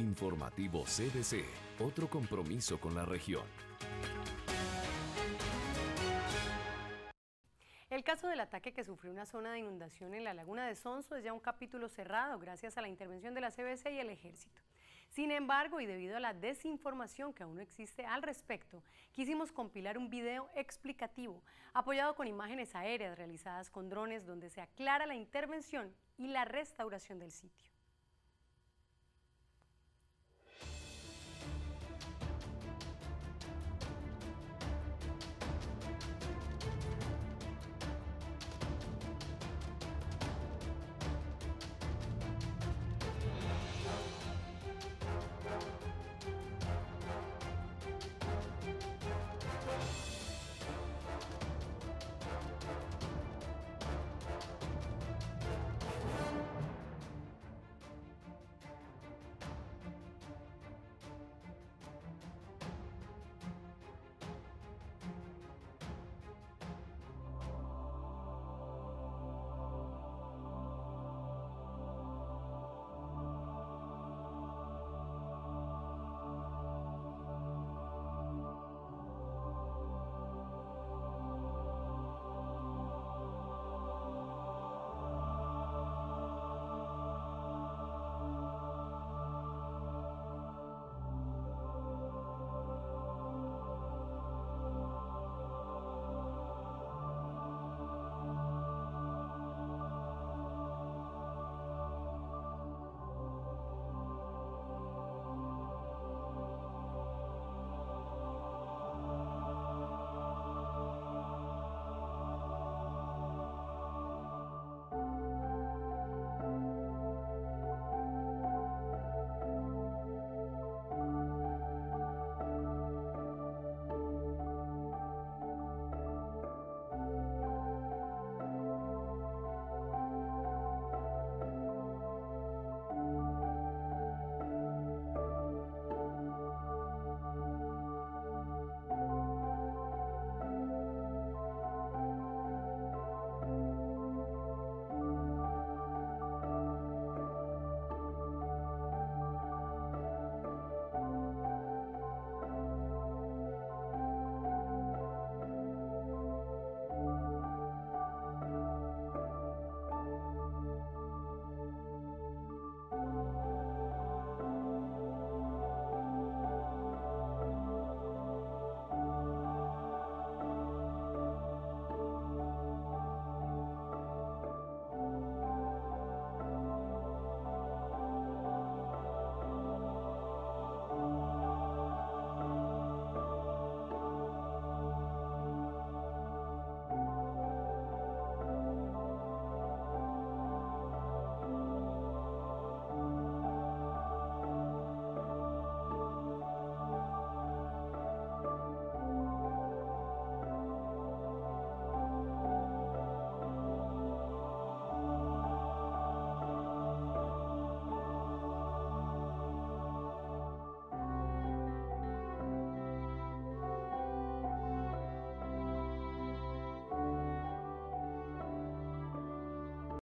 Informativo CDC, otro compromiso con la región. El caso del ataque que sufrió una zona de inundación en la laguna de Sonso es ya un capítulo cerrado gracias a la intervención de la CBC y el ejército. Sin embargo, y debido a la desinformación que aún no existe al respecto, quisimos compilar un video explicativo apoyado con imágenes aéreas realizadas con drones donde se aclara la intervención y la restauración del sitio.